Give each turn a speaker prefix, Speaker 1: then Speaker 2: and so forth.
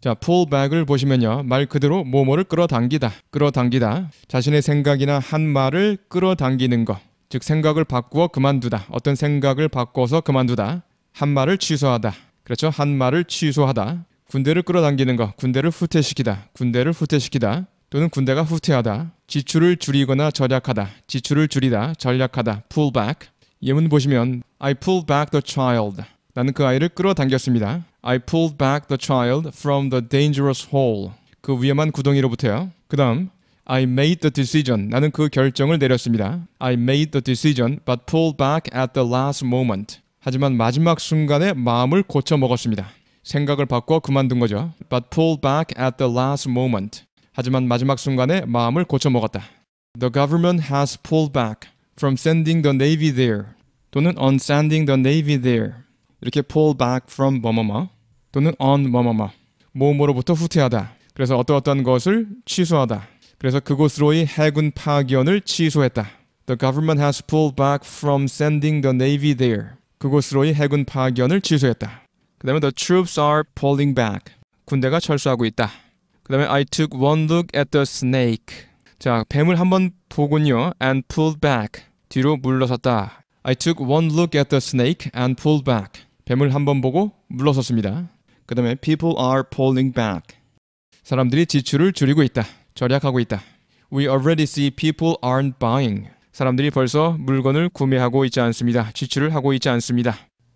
Speaker 1: 자, pull back을 보시면요. 말 그대로 뭐뭐를 끌어당기다. 끌어당기다. 자신의 생각이나 한 말을 끌어당기는 거. 즉 생각을 바꾸어 그만두다. 어떤 생각을 바꿔서 그만두다. 한 말을 취소하다. 그렇죠? 한 말을 취소하다. 군대를 끌어당기는 거. 군대를 후퇴시키다. 군대를 후퇴시키다. 또는 군대가 후퇴하다. 지출을 줄이거나 절약하다. 지출을 줄이다. 전략하다. pull back. 예문 보시면 I pulled back the child. 나는 그 아이를 끌어당겼습니다. I pulled back the child from the dangerous hole. 그 위험한 구덩이로부터요. 그 다음 I made the decision. 나는 그 결정을 내렸습니다. I made the decision but pulled back at the last moment. 하지만 마지막 순간에 마음을 고쳐 먹었습니다. 생각을 바꿔 그만둔 거죠. But pulled back at the last moment. 하지만 마지막 순간에 마음을 고쳐 먹었다. The government has pulled back from sending the navy there. 또는 on sending the navy there. 이렇게 pull back from 뭐뭐뭐 또는 on 뭐뭐뭐 뭐뭐로부터 후퇴하다. 그래서 어떠어떠한 것을 취소하다. 그래서 그곳으로의 해군 파견을 취소했다. The government has pulled back from sending the navy there. 그곳으로의 해군 파견을 취소했다. 그 다음에 the troops are pulling back. 군대가 철수하고 있다. 그 다음에 I took one look at the snake. 자, 뱀을 한번 보군요. and pulled back. 뒤로 물러섰다. I took one look at the snake and pulled back. 뱀을 한번 보고 물러섰습니다. 그 다음에 people are pulling back. 사람들이 지출을 줄이고 있다. 절약하고 있다. We already see people aren't buying. 사람들이 벌써 물건을 구매하고 있지 않습니다. 지출을 하고 있지 않습니다.